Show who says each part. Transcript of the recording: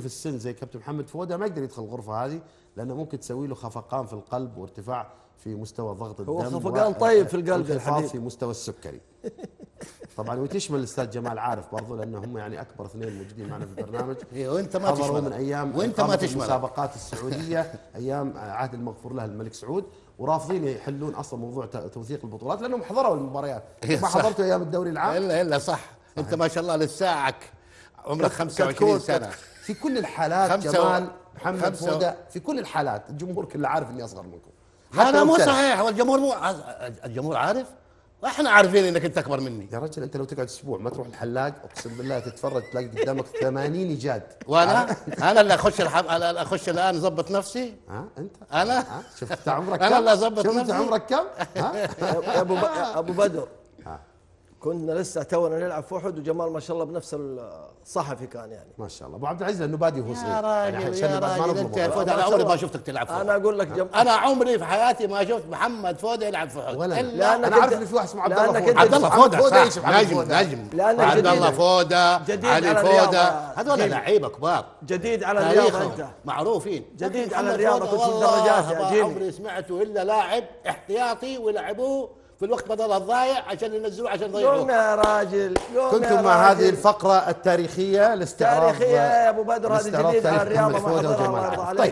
Speaker 1: في السن زي كابتن محمد فوده ما يقدر يدخل الغرفة هذه لأنه ممكن تسوي له خفقان في القلب وارتفاع في مستوى ضغط الدم
Speaker 2: هو خفقان طيب في القلب الحبيب.
Speaker 1: في مستوى السكري. طبعا وتشمل الأستاذ جمال عارف برضو لأنه هم يعني أكبر اثنين موجودين معنا في البرنامج.
Speaker 3: إيه، وأنت ما تشمل.
Speaker 1: من أيام
Speaker 3: وأنت ما تشمل.
Speaker 1: المسابقات السعودية أيام عهد المغفور له الملك سعود ورافضين يحلون أصلا موضوع توثيق البطولات لأنهم حضروا المباريات.
Speaker 3: إيه،
Speaker 1: ما. حضرتوا أيام الدوري العام.
Speaker 3: الا إلا صح. أنت ما شاء الله لساعك. عمرك 25
Speaker 1: كتكوت.
Speaker 3: سنة
Speaker 1: في كل الحالات جمال محمد فودة في كل الحالات الجمهور كله عارف إني أصغر منكم
Speaker 3: هذا مو. صحيح والجمهور مو الجمهور عارف وإحنا عارفين إنك أنت أكبر مني
Speaker 1: يا رجل أنت لو تقعد أسبوع ما تروح الحلاق أقسم بالله تتفرج تلاقي قدامك 80 إيجاد
Speaker 3: وأنا أنا اللي أخش الحب... أنا اللي أخش الآن أظبط نفسي
Speaker 1: ها أنت
Speaker 3: أنا
Speaker 1: ها شفت انت عمرك
Speaker 3: أنا
Speaker 1: كم؟
Speaker 3: اللي أظبط
Speaker 1: شفت
Speaker 3: نفسي.
Speaker 1: عمرك كم؟ ها؟
Speaker 2: أبو ب- أبو بدر. كنا لسه تونا نلعب في أحد وجمال ما شاء الله بنفس الصحفي كان يعني.
Speaker 1: ما شاء الله. أبو عبد العزيز لأنه بادي وهو صغير.
Speaker 3: يا راجل
Speaker 1: يعني عشان
Speaker 3: يا راجل. أنت يا فؤاد أنا عمري ما شفتك تلعب
Speaker 2: أنا
Speaker 3: فوق
Speaker 2: أقول لك جم...
Speaker 3: أنا عمري في حياتي ما شفت محمد فودة يلعب في حوض
Speaker 1: ولا
Speaker 2: لأنك
Speaker 1: أنا عارف ان في واحد اسمه عبد الله فوده
Speaker 3: عبد الله
Speaker 1: فوده
Speaker 3: نجم
Speaker 1: فوده.
Speaker 3: نجم. عبد
Speaker 2: جديد.
Speaker 3: الله فودة
Speaker 2: جديد
Speaker 3: علي
Speaker 2: الرياضة.
Speaker 3: هذول. لعيبة كبار.
Speaker 2: جديد على
Speaker 3: الرياضة
Speaker 2: أنت.
Speaker 3: معروفين.
Speaker 2: جديد على
Speaker 3: فودة
Speaker 2: كنت في يا جيل.
Speaker 3: عمري سمعته إلا لاعب احتياطي ولعبوه في الوقت بدل الضايع عشان ينزلوه عشان
Speaker 2: قوم
Speaker 3: يضيعوه
Speaker 2: يا راجل قوم يا
Speaker 1: كنتم مع
Speaker 2: راجل.
Speaker 1: هذه الفقرة التاريخية لاستعراض
Speaker 2: تاريخية يا أبو بدر، هذه
Speaker 1: لاستعراض
Speaker 2: جديد على
Speaker 1: محمد
Speaker 2: ما حضرها الله. يرضى
Speaker 1: طيب
Speaker 2: عليك.